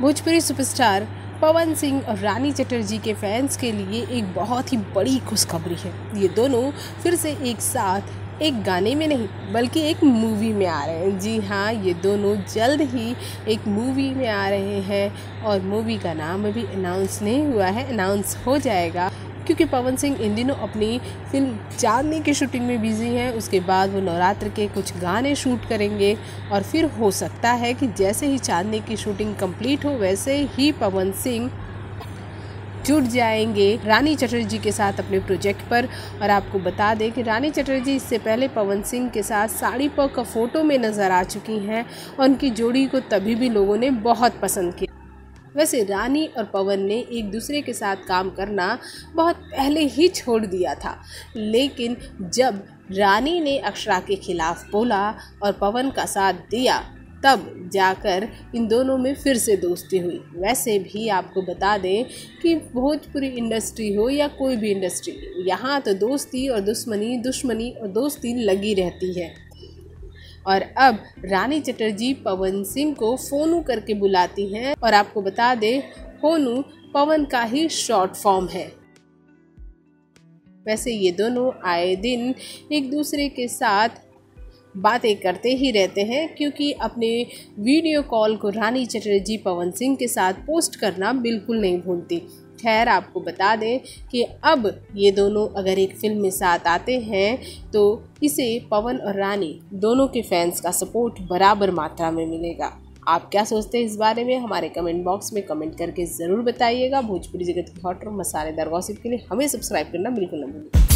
Bhojpuri superstar Pawan Singh और रानी चटर्जी के fans के लिए एक बहुत ही बड़ी खुशखबरी है। ये दोनों फिर से एक साथ एक गाने में नहीं, बल्कि एक मूवी में आ रहे हैं। जी हाँ ये दोनों जल्द ही एक मूवी में आ रहे हैं और मूवी का नाम अभी अनाउंस नहीं हुआ है अनाउंस हो जाएगा। क्योंकि पवन सिंह इन दिनों अपनी फ़िल्म चांदनी की शूटिंग में बिज़ी हैं। उसके बाद वो नवरात्र के कुछ गाने शूट करेंगे और फिर हो सकता है कि जैसे ही चांदनी की शूटिंग कंप्लीट हो, वैसे ही पवन सिंह जुट जाएँगे रानी चटर्जी के साथ अपने प्रोजेक्ट पर। और आपको बता दें कि रानी चटर्जी इससे पहले पवन सिंह के साथ साड़ी पर का फ़ोटो में नज़र आ चुकी हैं। और उनकी जोड़ी को तभी भी लोगों ने बहुत पसंद किया। वैसे रानी और पवन ने एक दूसरे के साथ काम करना बहुत पहले ही छोड़ दिया था। लेकिन जब रानी ने अक्षरा के खिलाफ बोला और पवन का साथ दिया, तब जाकर इन दोनों में फिर से दोस्ती हुई। वैसे भी आपको बता दें कि भोजपुरी इंडस्ट्री हो या कोई भी इंडस्ट्री, यहाँ तो दोस्ती और दुश्मनी दुश्मनी और दोस्ती लगी रहती है। और अब रानी चटर्जी पवन सिंह को फ़ोनू करके बुलाती हैं और आपको बता दें, फोनू पवन का ही शॉर्ट फॉर्म है। वैसे ये दोनों आए दिन एक दूसरे के साथ बातें करते ही रहते हैं, क्योंकि अपने वीडियो कॉल को रानी चटर्जी पवन सिंह के साथ पोस्ट करना बिल्कुल नहीं भूलती। खैर आपको बता दें कि अब ये दोनों अगर एक फ़िल्म में साथ आते हैं तो इसे पवन और रानी दोनों के फैंस का सपोर्ट बराबर मात्रा में मिलेगा। आप क्या सोचते हैं इस बारे में? हमारे कमेंट बॉक्स में कमेंट करके ज़रूर बताइएगा। भोजपुरी जगत की हॉट और मसालेदार गॉसिप के लिए हमें सब्सक्राइब करना बिल्कुल ना भूलिए।